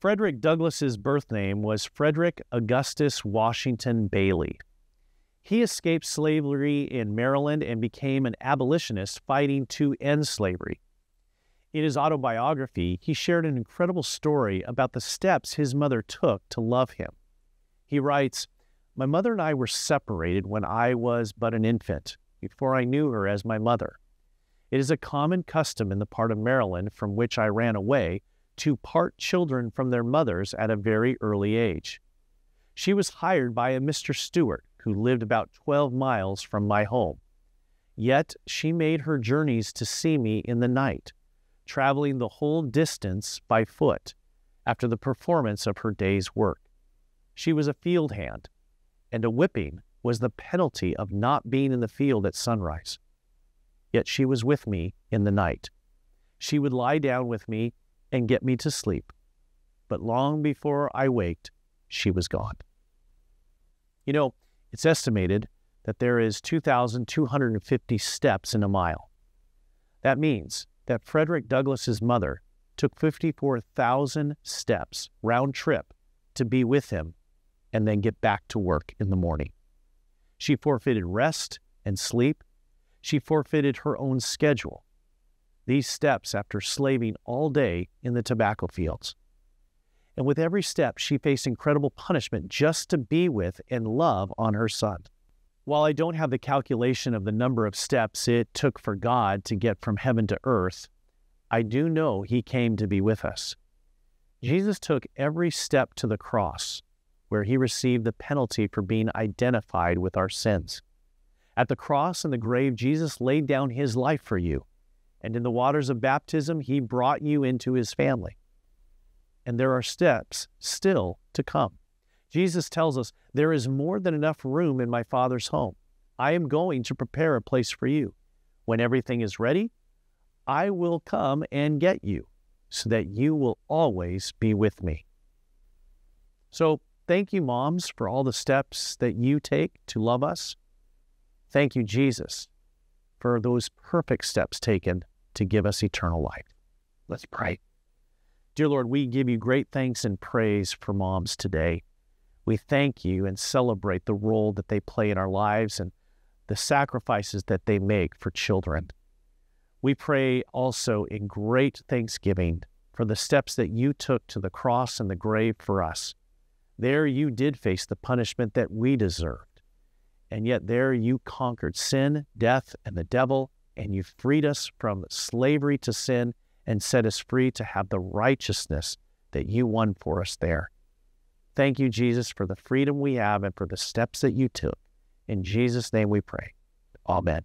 Frederick Douglass's birth name was Frederick Augustus Washington Bailey. He escaped slavery in Maryland and became an abolitionist fighting to end slavery. In his autobiography, he shared an incredible story about the steps his mother took to love him. He writes, My mother and I were separated when I was but an infant, before I knew her as my mother. It is a common custom in the part of Maryland from which I ran away to part children from their mothers at a very early age. She was hired by a Mr. Stewart, who lived about 12 miles from my home. Yet she made her journeys to see me in the night, traveling the whole distance by foot after the performance of her day's work. She was a field hand, and a whipping was the penalty of not being in the field at sunrise. Yet she was with me in the night. She would lie down with me and get me to sleep. But long before I waked, she was gone. You know, it's estimated that there is 2,250 steps in a mile. That means that Frederick Douglass's mother took 54,000 steps round trip to be with him and then get back to work in the morning. She forfeited rest and sleep. She forfeited her own schedule. These steps after slaving all day in the tobacco fields. And with every step, she faced incredible punishment just to be with and love on her son. While I don't have the calculation of the number of steps it took for God to get from heaven to earth, I do know he came to be with us. Jesus took every step to the cross, where he received the penalty for being identified with our sins. At the cross and the grave, Jesus laid down his life for you, and in the waters of baptism, he brought you into his family and there are steps still to come. Jesus tells us, There is more than enough room in my Father's home. I am going to prepare a place for you. When everything is ready, I will come and get you so that you will always be with me. So, thank you, moms, for all the steps that you take to love us. Thank you, Jesus, for those perfect steps taken to give us eternal life. Let's pray. Dear Lord, we give you great thanks and praise for moms today. We thank you and celebrate the role that they play in our lives and the sacrifices that they make for children. We pray also in great thanksgiving for the steps that you took to the cross and the grave for us. There you did face the punishment that we deserved. And yet there you conquered sin, death, and the devil, and you freed us from slavery to sin and set us free to have the righteousness that you won for us there. Thank you, Jesus, for the freedom we have and for the steps that you took. In Jesus' name we pray. Amen.